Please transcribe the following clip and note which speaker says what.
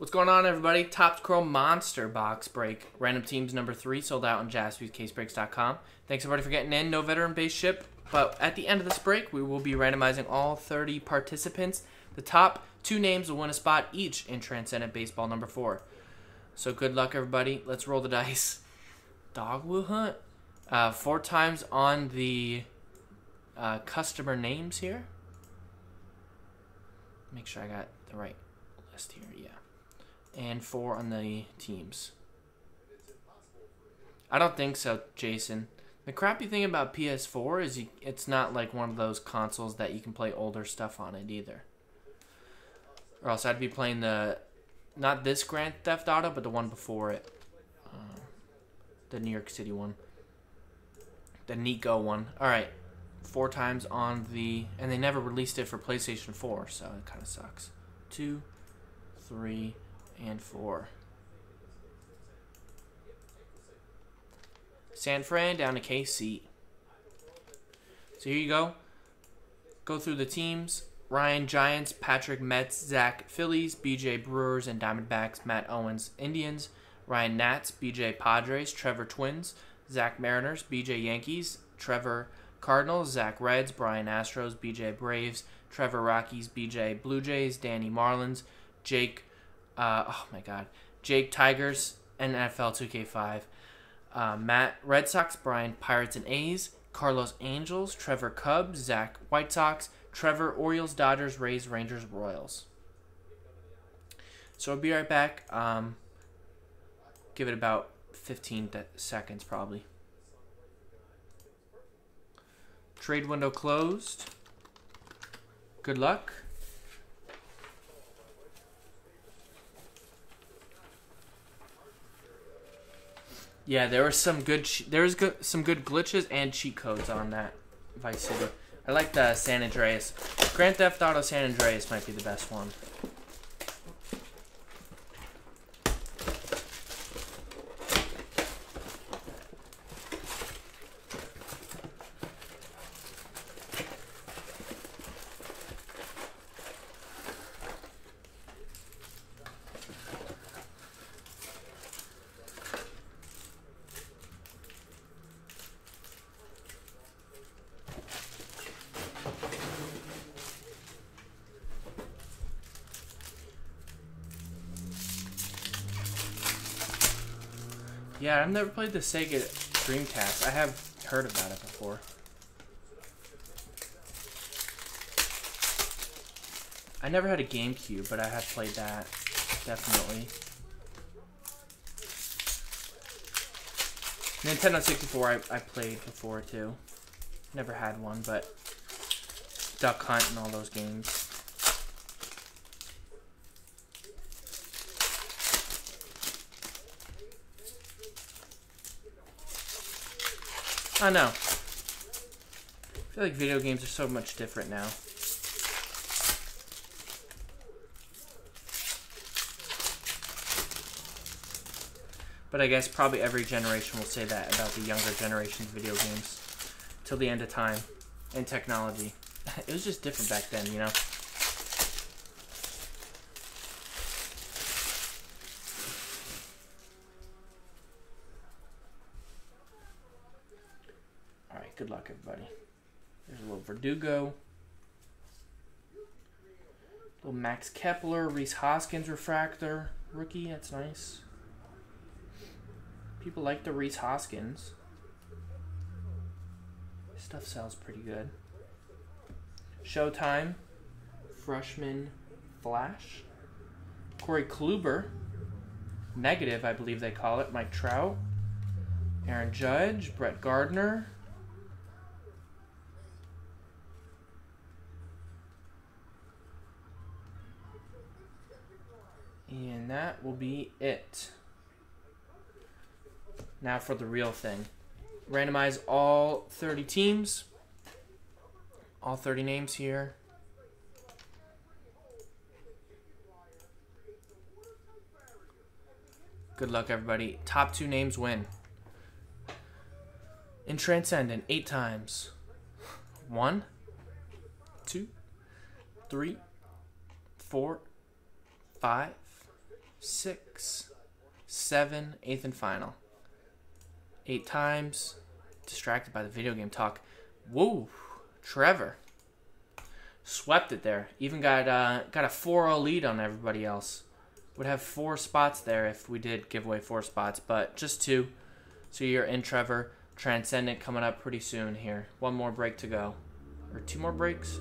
Speaker 1: What's going on, everybody? Topps Chrome Monster Box Break. Random Teams number three sold out on jaspyscasebreaks.com. Thanks, everybody, for getting in. No veteran base ship. But at the end of this break, we will be randomizing all 30 participants. The top two names will win a spot each in Transcendent Baseball number four. So good luck, everybody. Let's roll the dice. Dog will hunt. Uh, four times on the uh, customer names here. Make sure I got the right list here. Yeah and four on the teams. I don't think so, Jason. The crappy thing about PS4 is you, it's not like one of those consoles that you can play older stuff on it either. Or else I'd be playing the, not this Grand Theft Auto, but the one before it. Uh, the New York City one. The Niko one. Alright. Four times on the, and they never released it for PlayStation 4, so it kind of sucks. Two, three, and four. San Fran down to KC. So here you go. Go through the teams. Ryan Giants, Patrick Mets, Zach Phillies, BJ Brewers and Diamondbacks, Matt Owens Indians, Ryan Nats, BJ Padres, Trevor Twins, Zach Mariners, BJ Yankees, Trevor Cardinals, Zach Reds, Brian Astros, BJ Braves, Trevor Rockies, BJ Blue Jays, Danny Marlins, Jake uh, oh my God, Jake Tigers, NFL 2K5, uh, Matt Red Sox, Brian Pirates and A's, Carlos Angels, Trevor Cubs, Zach White Sox, Trevor Orioles, Dodgers, Rays, Rangers, Royals. So I'll be right back. Um, give it about 15 seconds probably. Trade window closed. Good luck. Yeah, there was some good. There was good, some good glitches and cheat codes on that Vice City. I like the San Andreas. Grand Theft Auto San Andreas might be the best one. Yeah, I've never played the Sega Dreamcast. I have heard about it before. I never had a GameCube, but I have played that, definitely. Nintendo 64 I, I played before too. Never had one, but Duck Hunt and all those games. I know. I feel like video games are so much different now. But I guess probably every generation will say that about the younger generation's video games. Till the end of time. And technology. It was just different back then, you know? Good luck, everybody. There's a little Verdugo. Little Max Kepler, Rhys Hoskins refractor. Rookie, that's nice. People like the Rhys Hoskins. Stuff sells pretty good. Showtime. Freshman Flash. Corey Kluber. Negative, I believe they call it. Mike Trout. Aaron Judge. Brett Gardner. And that will be it. Now for the real thing. Randomize all 30 teams. All 30 names here. Good luck, everybody. Top two names win. In Transcendent, eight times. One, two, three, four, five, six, seven, eighth and final. Eight times. Distracted by the video game talk. Whoa, Trevor. Swept it there. Even got uh, got a 4-0 lead on everybody else. Would have four spots there if we did give away four spots, but just two. So you're in Trevor. Transcendent coming up pretty soon here. One more break to go. Or two more breaks?